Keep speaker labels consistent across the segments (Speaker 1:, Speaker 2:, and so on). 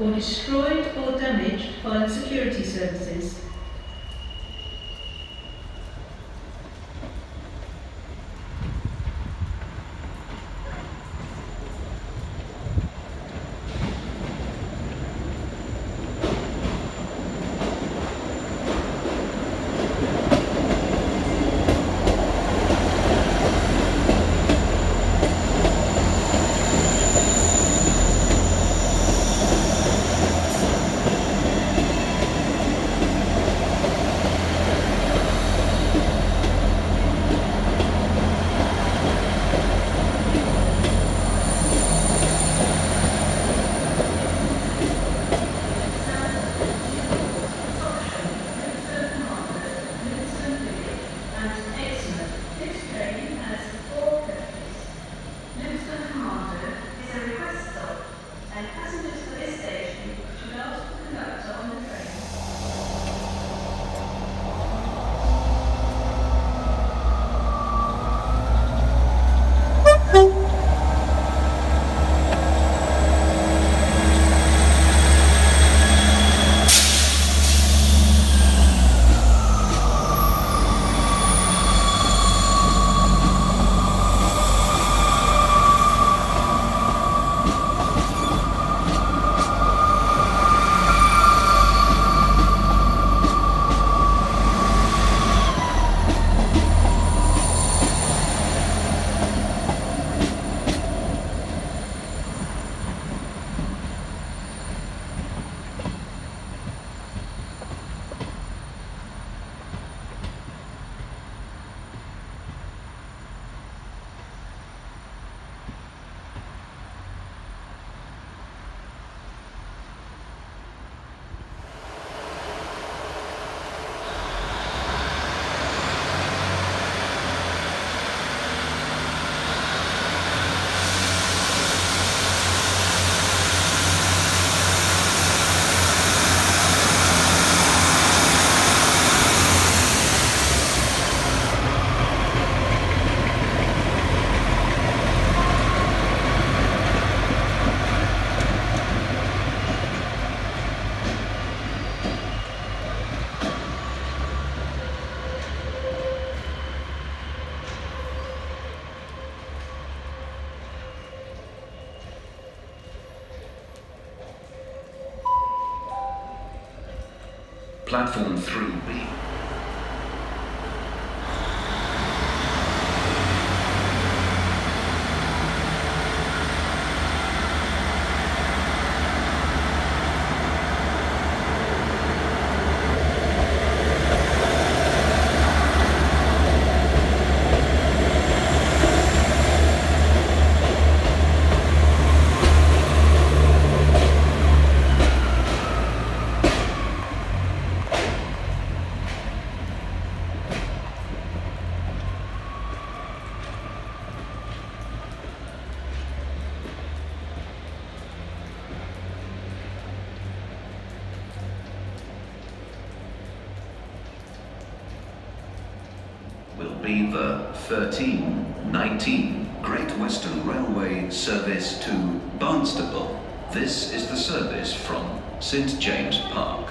Speaker 1: or destroyed or damaged by the security services.
Speaker 2: Platform 3B. The 1319 Great Western Railway service to Barnstaple. This is the service from St James Park.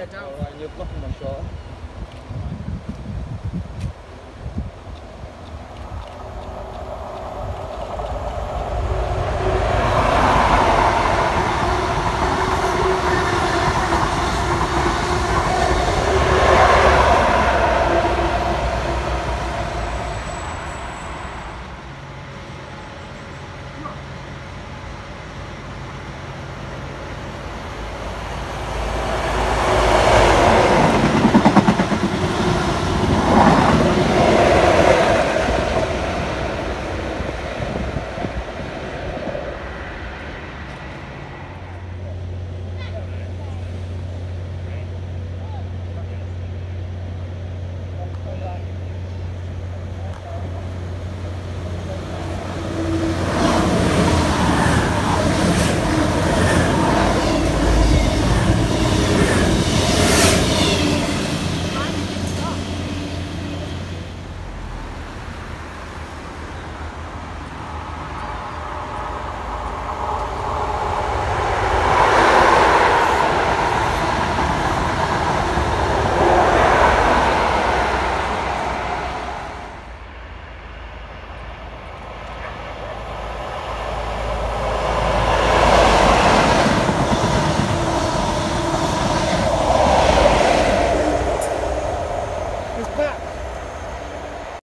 Speaker 3: Yeah, down.
Speaker 4: Alright, and you're blocking my shot.